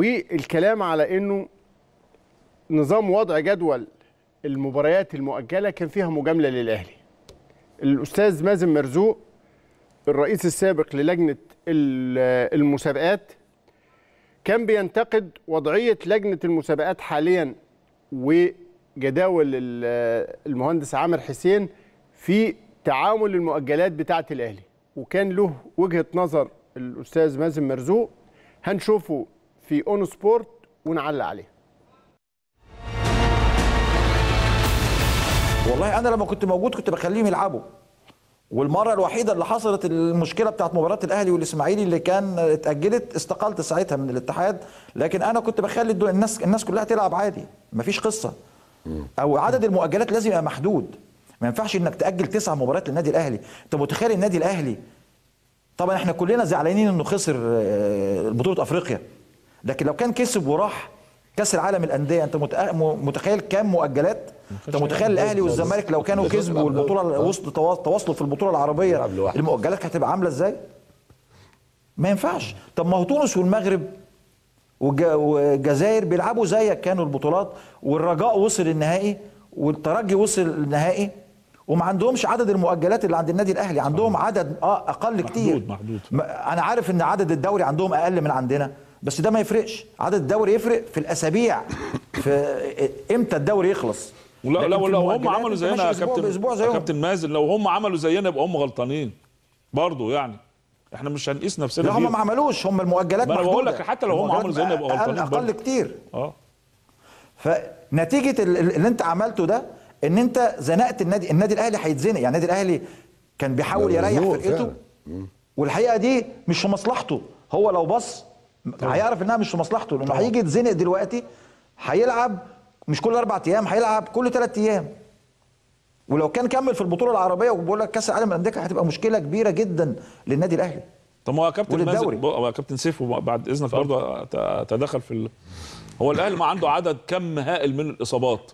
والكلام على إنه نظام وضع جدول المباريات المؤجلة كان فيها مجاملة للأهلي. الأستاذ مازن مرزوق الرئيس السابق للجنة ال- المسابقات كان بينتقد وضعية لجنة المسابقات حاليا وجداول ال- المهندس عامر حسين في تعامل المؤجلات بتاعة الأهلي. وكان له وجهة نظر الأستاذ مازن مرزوق. هنشوفه في ON Sport ونعلق عليه. والله أنا لما كنت موجود كنت بخليهم يلعبوا. والمرة الوحيدة اللي حصلت المشكلة بتاعت مباراة الأهلي والإسماعيلي اللي كان اتأجلت استقلت ساعتها من الاتحاد. لكن أنا كنت بخلي الناس الناس كلها تلعب عادي. مفيش قصة. أو عدد المؤجلات لازم يبقى محدود. ما ينفعش إنك تأجل تسع مباريات للنادي الأهلي. أنت متخيل النادي الأهلي؟ طبعا إحنا كلنا زعلانين إنه خسر آه، بطولة أفريقيا. لكن لو كان كسب وراح كأس العالم الأندية أنت متخيل كام مؤجلات؟ أنت متخيل الأهلي والزمالك لو كانوا كسبوا البطوله وصلوا توا- تواصلوا في البطولة العربية. المؤجلات كانت هتبقى عاملة إزاي؟ ما ينفعش. طب ما هو تونس والمغرب والج- والجزائر بيلعبوا زيك كانوا البطولات والرجاء وصل النهائي والترجي وصل النهائي وما عندهمش عدد المؤجلات اللي عند النادي الأهلي. عندهم عدد آه أقل كتير. محدود. ما- أنا عارف إن عدد الدوري عندهم أقل من عندنا. بس ده ما يفرقش. عدد الدوري يفرق في الأسابيع. في إمتى الدوري يخلص؟ لا في ولا هم عملوا زينا يا كابتن زيهم. كابتن مازن لو هم عملوا زينا يبقى هم غلطانين. برضه يعني. إحنا مش هنقيس نفسنا لا هم. ما عملوش. هم المؤجلات ما أنا بقول. لك حتى لو هم عملوا زينا يبقوا أقل- غلطانين أقل برضه. كتير. آه. فنتيجة ال- ال- اللي أنت عملته ده إن أنت زنقت النادي النادي الأهلي هيتزنق. يعني النادي الأهلي كان بيحاول يريح فرقته. والحقيقة دي مش في مصلحته. هو لو بص هيعرف إنها مش في مصلحته لأنه هيجي يتزنق دلوقتي هيلعب مش كل أربع أيام هيلعب كل ثلاث أيام. ولو كان كمل في البطولة العربية وبقول لك كأس العالم للأندية هتبقى مشكلة كبيرة جدا للنادي الأهلي. طب ما هو يا كابتن وللدوري. مازن هو يا كابتن سيف بعد إذنك برضه اتدخل في ال... هو الأهلي ما عنده عدد كم هائل من الإصابات؟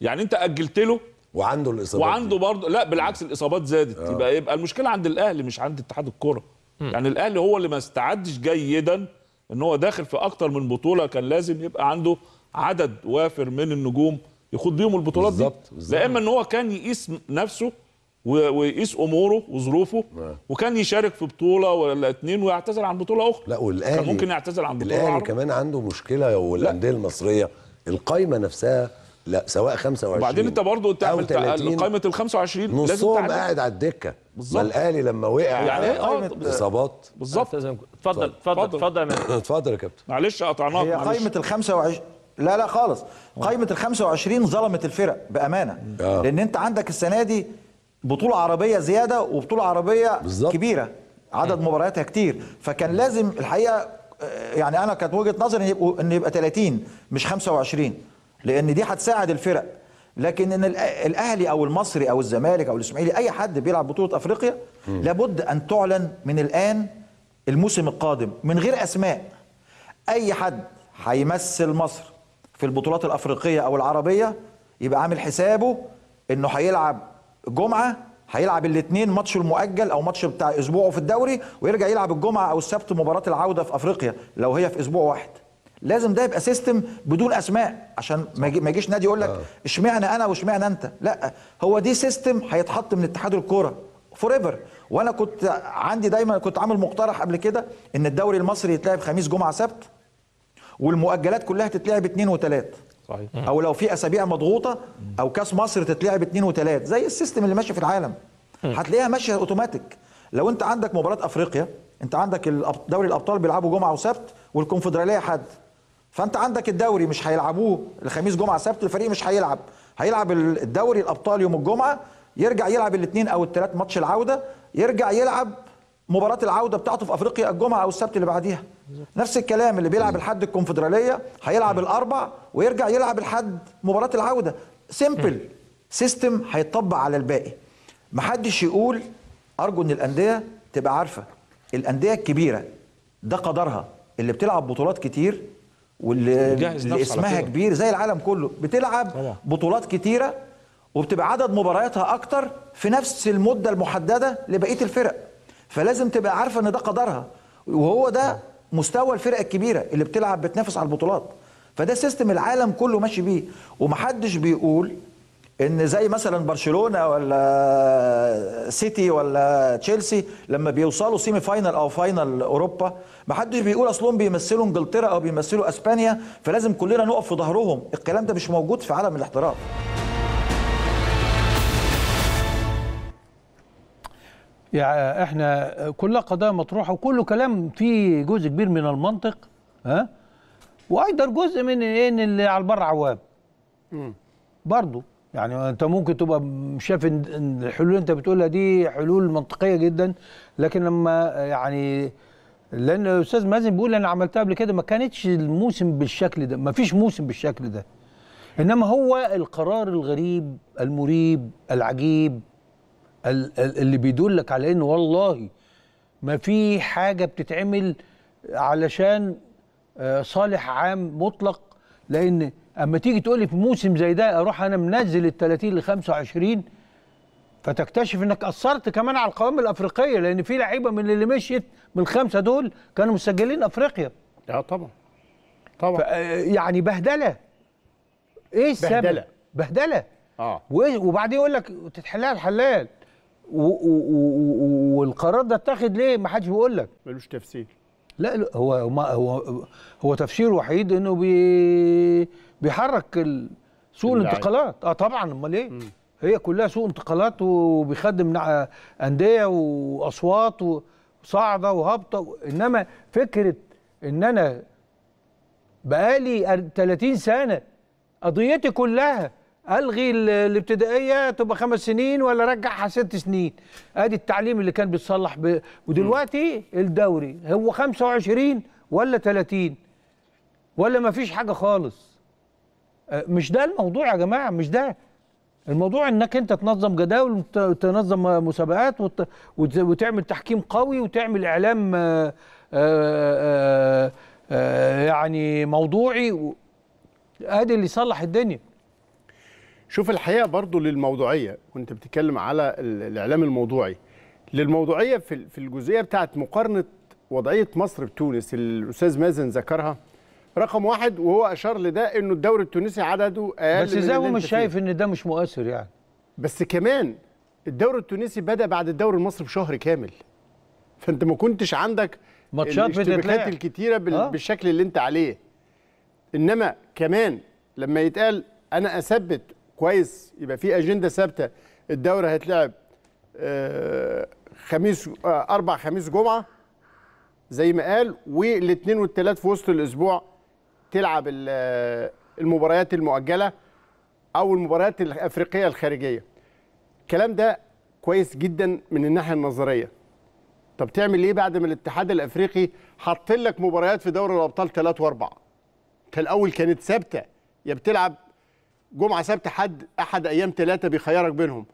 يعني أنت أجلت له وعنده الإصابات وعنده برضه لا بالعكس الإصابات زادت. آه. يبقى يبقى المشكلة عند الأهلي مش عند اتحاد الكره يعني الأهلي هو اللي ما استعدش جيدا إن هو داخل في أكتر من بطولة كان لازم يبقى عنده عدد وافر من النجوم يخوض بيهم البطولات دي بالظبط، بالظبط. لا إما إن هو كان يقيس نفسه ويقيس أموره وظروفه آه. وكان يشارك في بطولة ولا اتنين ويعتذر عن بطولة أخرى لا والأهلي كان ممكن يعتذر عن بطولة الأهلي. كمان عنده مشكلة والانديه المصرية القايمة نفسها لا سواء 25 وبعدين انت برضه انت عملت 30 قائمة ال 25 لازم نصهم. قاعد على الدكة. بالظبط. ما الأهلي لما وقع يعني إيه؟ آه إصابات. بالظبط. أستاذ- اتفضل اتفضل اتفضل. يا مان. اتفضل يا كابتن. معلش قطعناك هي قائمة ال 25 لا لا خالص. قائمة ال 25 ظلمت الفرق بأمانة. آه. لأن أنت عندك السنة دي بطولة عربية زيادة وبطولة عربية بالظبط. كبيرة. عدد مبارياتها كتير. فكان لازم الحقيقة آه، يعني أنا كانت وجهة نظري إن يبقوا إن يبقى 30 مش 25 لأن دي هتساعد الفرق. لكن إن الأهلي أو المصري أو الزمالك أو الإسماعيلي أي حد بيلعب بطولة أفريقيا لابد أن تعلن من الآن الموسم القادم من غير أسماء. أي حد هيمثل مصر في البطولات الأفريقية أو العربية يبقى عامل حسابه إنه هيلعب جمعة هيلعب الاثنين ماتش المؤجل أو ماتش بتاع أسبوعه في الدوري ويرجع يلعب الجمعة أو السبت مباراة العودة في أفريقيا لو هي في أسبوع واحد. لازم ده يبقى system بدون أسماء عشان ما يجي- ما يجيش نادي يقول لك اشمعنى أنا واشمعنى أنت؟ لا هو دي system هيتحط من اتحاد الكورة forever وأنا كنت عندي دايما كنت عامل مقترح قبل كده إن الدوري المصري يتلعب خميس جمعة سبت والمؤجلات كلها تتلعب اتنين وتلات. صحيح. أو لو في أسابيع مضغوطة أو كأس مصر تتلعب اتنين وتلات. زي ال system اللي ماشي في العالم. هتلاقيها ماشية اوتوماتيك لو أنت عندك مباراة أفريقيا أنت عندك دوري الأبطال بيلعبوا جمعة وسبت والكونفدرالية حد. فانت عندك الدوري مش هيلعبوه الخميس جمعة سبت الفريق مش هيلعب. هيلعب ال- الدوري الأبطال يوم الجمعة يرجع يلعب الاثنين أو الثلاث ماتش العودة يرجع يلعب مباراة العودة بتاعته في أفريقيا الجمعة أو السبت اللي بعديها. نفس الكلام اللي بيلعب الحد الكونفدرالية هيلعب الأربع ويرجع يلعب الحد مباراة العودة. simple system هيطبق على الباقي. محدش يقول أرجو إن الأندية تبقى عارفة. الأندية الكبيرة ده قدرها اللي بتلعب بطولات كتير واللي اسمها. كبير زي العالم كله. بتلعب طبعا. بطولات كتيرة وبتبقى عدد مبارياتها أكتر في نفس المدة المحددة لبقية الفرق. فلازم تبقى عارفة إن ده قدرها. وهو ده مستوى الفرق الكبيرة اللي بتلعب بتنافس على البطولات. فده system العالم كله ماشي بيه. ومحدش بيقول إن زي مثلا برشلونة ولا سيتي ولا تشيلسي لما بيوصلوا semi final أو final أوروبا محدش بيقول أصلهم بيمثلوا إنجلترا أو بيمثلوا إسبانيا فلازم كلنا نقف في ظهرهم. الكلام ده مش موجود في عالم الاحتراف. يعني إحنا كلها قضايا مطروحة وكله كلام فيه جزء كبير من المنطق ها؟ وأيضا جزء من ان اللي على البر عوام. برضه يعني انت ممكن تبقى شايف ان الحلول اللي انت بتقولها دي حلول منطقية جدا لكن لما يعني لأن الاستاذ مازن بيقول أنا عملتها قبل كده ما كانتش الموسم بالشكل ده ما فيش موسم بالشكل ده. إنما هو القرار الغريب المريب العجيب ال- ال- اللي بيدلك على انه والله ما في حاجة بتتعمل علشان آه، صالح عام مطلق لأن أما تيجي تقول لي في موسم زي ده أروح أنا منزل ال 30 ل 25 فتكتشف إنك أثرت كمان على القوائم الأفريقية لأن في لعيبة من اللي مشيت من الخمسة دول كانوا مسجلين أفريقيا. آه طبعا. طبعا. يعني بهدلة. إيه السبب؟ بهدلة. بهدلة. آه. وبعدين يقول لك تتحلها الحلال والقرار ده اتاخد ليه؟ ما حدش بيقول لك. ملوش تفسير. لا هو هو, هو تفسير وحيد إنه بي بيحرك سوق. الانتقالات. آه طبعا. أمال إيه؟ هي كلها سوق انتقالات وبيخدم أندية وأصوات وصاعدة وهابطة. إنما فكرة إن أنا بقالي أر- 30 سنة قضيتي كلها ألغي ال- الابتدائية تبقى خمس سنين ولا رجعها ست سنين. أدي التعليم اللي كان بيتصلح ب... ودلوقتي الدوري هو 25 ولا 30 ولا ما فيش حاجة خالص. مش ده الموضوع يا جماعة مش ده. الموضوع إنك أنت تنظم جداول وت- وتنظم مسابقات وت... وت... وتعمل تحكيم قوي وتعمل إعلام آه، آه، آه، آه، يعني موضوعي. أدي اللي يصلح الدنيا. شوف الحقيقة برضو للموضوعية وانت بتتكلم على ال- الإعلام الموضوعي. للموضوعية في ال- في الجزئية بتاعت مقارنة وضعية مصر بتونس الأستاذ مازن ذكرها. رقم واحد وهو أشار لده إنه الدوري التونسي عدده أقل بس إزاي هو مش. شايف إن ده مش مؤثر يعني بس كمان الدوري التونسي بدأ بعد الدوري المصري بشهر كامل فأنت ما كنتش عندك ماتشات الاشتباكات بتتلعب. الكتيرة بال... آه. بالشكل اللي أنت عليه إنما كمان لما يتقال أنا أثبت كويس يبقى في أجندة ثابتة الدوري هيتلعب آه، خميس آه، أربع خميس جمعة زي ما قال والاثنين والثلاث في وسط الأسبوع تلعب ال- المباريات المؤجلة أو المباريات الأفريقية الخارجية. الكلام ده كويس جدا من الناحية النظرية. طب تعمل إيه بعد ما الاتحاد الأفريقي حط لك مباريات في دوري الأبطال ثلاث واربع كان الأول كانت ثابتة. يا بتلعب جمعة سبت حد أحد أيام ثلاثة بيخيرك بينهم.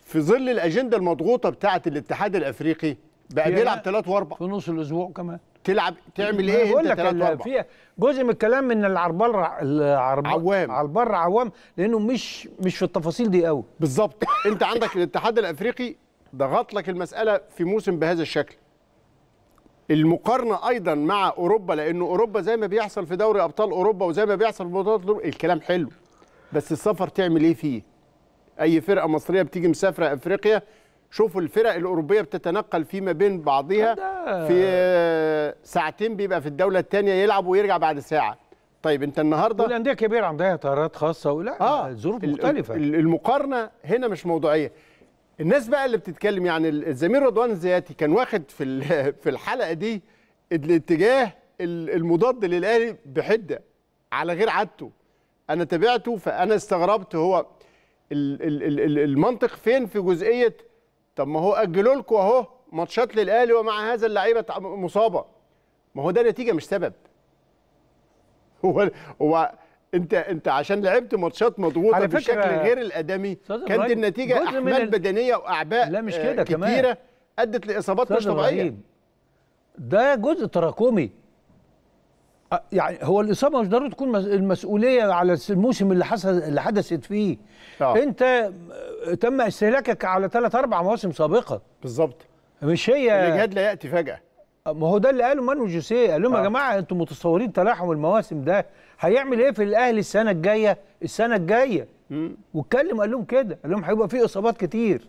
في ظل الأجندة المضغوطة بتاعة الاتحاد الأفريقي بقى بيلعب ثلاث واربع في نص الأسبوع كمان. تلعب تعمل إيه؟ بقول أنت لك في جزء من الكلام من العربال العرب عوام. البر عوام لأنه مش مش في التفاصيل دي قوي بالظبط. أنت عندك الاتحاد الأفريقي ضغط لك المسألة في موسم بهذا الشكل. المقارنة أيضا مع أوروبا لأنه أوروبا زي ما بيحصل في دوري أبطال أوروبا وزي ما بيحصل في بطولات أوروبا، الكلام حلو. بس السفر تعمل إيه فيه؟ أي فرقة مصرية بتيجي مسافرة أفريقيا شوفوا الفرق الأوروبية بتتنقل فيما بين بعضها في آه، ساعتين بيبقى في الدولة الثانية يلعب ويرجع بعد ساعة. طيب انت النهارده والأندية كبيره عندها طيارات خاصة ولا؟ آه ظروف مختلفة. ال- المقارنة هنا مش موضوعية. الناس بقى اللي بتتكلم يعني ال- الزميل رضوان الزياتي كان واخد في في الحلقة دي الاتجاه ال- المضاد للاهلي بحدة على غير عادته. أنا تابعته فأنا استغربت هو ال- ال- ال- ال- المنطق فين في جزئية طب ما هو أجلوا لكم أهو ماتشات للأهلي ومع هذا اللعيبة مصابة. ما هو ده نتيجة مش سبب. هو هو انت أنت عشان لعبت ماتشات مضغوطة بشكل غير الآدمي كانت النتيجة احمال ال- بدنية وأعباء لا مش آه، كده كمان. كتيره أدت لإصابات مش طبيعية. ده جزء تراكمي. يعني هو الإصابة مش ضروري تكون مس- المسؤولية على الموسم اللي حصل اللي حدثت فيه. آه. أنت م- تم استهلاكك على ثلاث أربع مواسم سابقة. بالظبط. مش هي الإجهاد لا يأتي فجأة. ما هو ده اللي قاله مانو جوسيه. قال لهم يا جماعة أنتم متصورين تلاحم المواسم ده. هيعمل إيه في الأهلي السنة الجاية؟ السنة الجاية. واتكلم قال لهم كده. قال لهم هيبقى في إصابات كتير.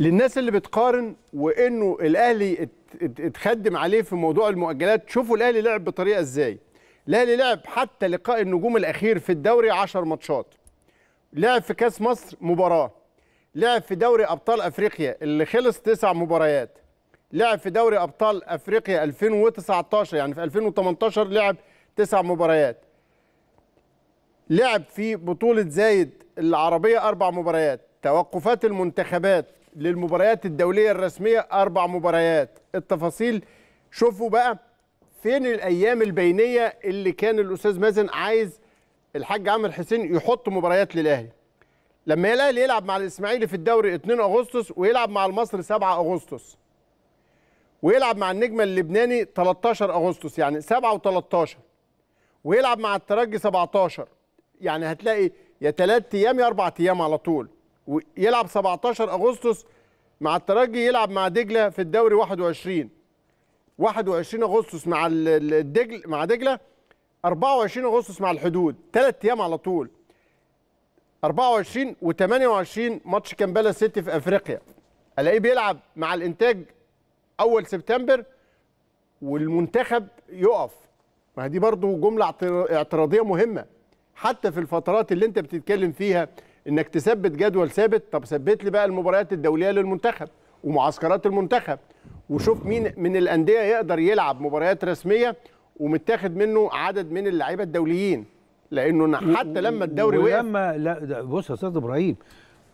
للناس اللي بتقارن وإنه الأهلي اتخدم عليه في موضوع المؤجلات شوفوا الأهلي لعب بطريقة إزاي. الأهلي لعب حتى لقاء النجوم الأخير في الدوري 10 ماتشات. لعب في كأس مصر مباراة. لعب في دوري أبطال أفريقيا اللي خلص تسع مباريات. لعب في دوري أبطال أفريقيا 2019 يعني في 2018 لعب تسع مباريات. لعب في بطولة زايد العربية أربع مباريات. توقفات المنتخبات للمباريات الدولية الرسمية أربع مباريات. التفاصيل شوفوا بقى فين الأيام البينية اللي كان الأستاذ مازن عايز الحاج عامر حسين يحط مباريات للأهلي. لما الأهلي يلعب مع الإسماعيلي في الدوري 2 أغسطس ويلعب مع المصري 7 أغسطس ويلعب مع النجم اللبناني 13 أغسطس يعني 7 و13 ويلعب مع الترجي 17 يعني هتلاقي يا ثلاث أيام يا أربع أيام على طول. ويلعب 17 أغسطس مع الترجي يلعب مع دجلة في الدوري 21 21 أغسطس مع ال- ال- الدجل مع دجلة 24 أغسطس مع الحدود. ثلاث أيام على طول. 24 و28 ماتش كامبالا سيتي في أفريقيا. ألاقيه بيلعب مع الإنتاج أول سبتمبر والمنتخب يقف. ما دي برضو جملة اعتر- اعتراضية مهمة. حتى في الفترات اللي انت بتتكلم فيها إنك تثبت جدول ثابت. طب ثبت لي بقى المباريات الدولية للمنتخب ومعسكرات المنتخب وشوف مين من الأندية يقدر يلعب مباريات رسمية ومتاخد منه عدد من اللعيبة الدوليين. لأنه حتى لما الدوري وقف ولما لا بص يا أستاذ إبراهيم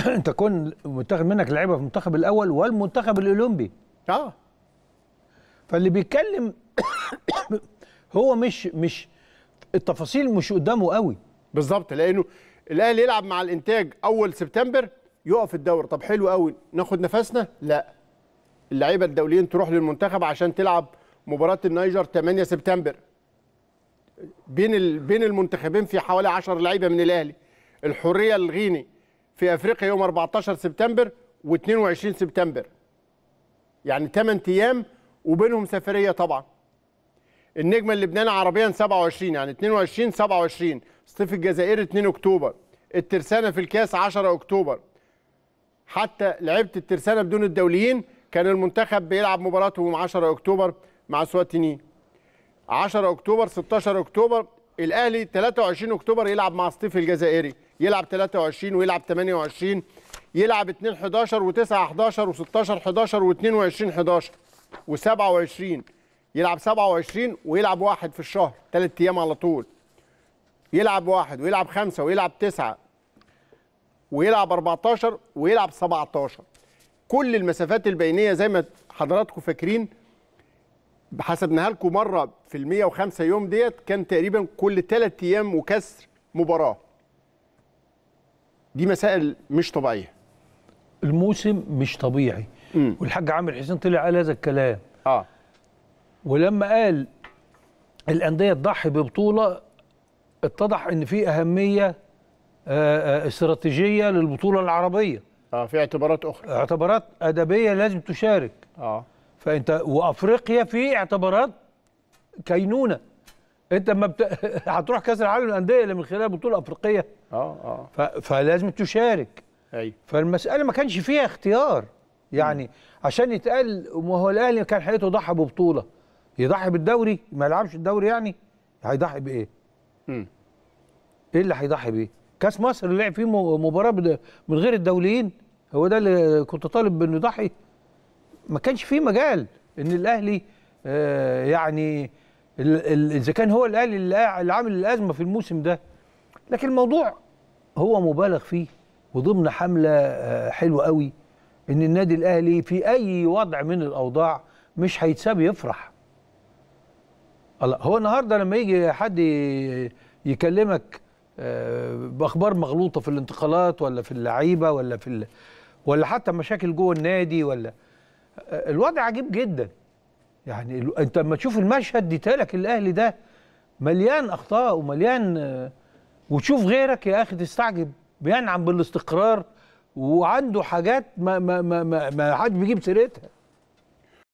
أنت كون متاخد منك لعيبة في المنتخب الأول والمنتخب الأولمبي. آه. فاللي بيتكلم هو مش مش التفاصيل مش قدامه قوي. بالظبط لأنه الاهلي يلعب مع الانتاج اول سبتمبر يقف الدوري. طب حلو قوي ناخد نفسنا؟ لا. اللعيبة الدوليين تروح للمنتخب عشان تلعب مباراة النيجر 8 سبتمبر. بين. بين المنتخبين في حوالي 10 لعيبة من الأهلي. الحريه الغيني. في أفريقيا يوم 14 سبتمبر و22 سبتمبر. يعني 8 أيام وبينهم سفرية طبعا. النجم اللبناني عربيا 27 يعني 22 27 صيف الجزائر 2 أكتوبر. الترسانة في الكاس 10 أكتوبر. حتى لعيبه الترسانة بدون الدوليين كان المنتخب بيلعب مباراته يوم 10 أكتوبر مع سواتيني 10 أكتوبر 16 أكتوبر. الأهلي 23 أكتوبر يلعب مع سطيف الجزائري. يلعب 23 ويلعب 28 يلعب 2 11 و9 11 و16 11 و22 11 و27 يلعب 27 ويلعب واحد في الشهر ثلاث أيام على طول. يلعب واحد ويلعب خمسة ويلعب تسعة ويلعب 14 ويلعب 17 كل المسافات البينية زي ما حضراتكم فاكرين حسبناها لكم مرة في ال 105 يوم ديت كان تقريبا كل ثلاث أيام وكسر مباراة. دي مسائل مش طبيعية. الموسم مش طبيعي. والحاج عامر حسين طلع قال هذا الكلام. آه. ولما قال الأندية تضحي ببطولة اتضح إن في أهمية آه، آه، استراتيجية للبطولة العربية. آه في اعتبارات أخرى. اعتبارات أدبية لازم تشارك. آه. فأنت وأفريقيا في اعتبارات كينونة. أنت ما بت... هتروح كأس العالم للأندية اللي من خلال بطولة أفريقية. آه آه. ف... فلازم تشارك. أيوه فالمسألة ما كانش فيها اختيار. يعني عشان يتقال ما هو الأهلي كان حياته يضحي ببطولة. يضحي بالدوري ما يلعبش الدوري يعني هيضحي بإيه؟ مم. إيه اللي هيضحي بيه؟ كأس مصر اللي لعب فيه مباراة من غير الدوليين هو ده اللي كنت طالب إنه يضحي ما كانش فيه مجال إن الأهلي آه يعني إذا كان هو الأهلي اللي اللي عامل الأزمة في الموسم ده لكن الموضوع هو مبالغ فيه وضمن حملة آه، حلوة قوي إن النادي الأهلي في أي وضع من الأوضاع مش هيتساب يفرح الله هو النهارده لما يجي حد يكلمك آه، بأخبار مغلوطة في الانتقالات ولا في اللعيبة ولا في ال... ولا حتى مشاكل جوه النادي ولا آه، الوضع عجيب جدا. يعني انت لما تشوف المشهد ديتالك الأهلي ده مليان أخطاء ومليان آه، وتشوف غيرك يا أخي تستعجب بينعم بالاستقرار وعنده حاجات ما ما ما ما, ما حد بيجيب سيرتها.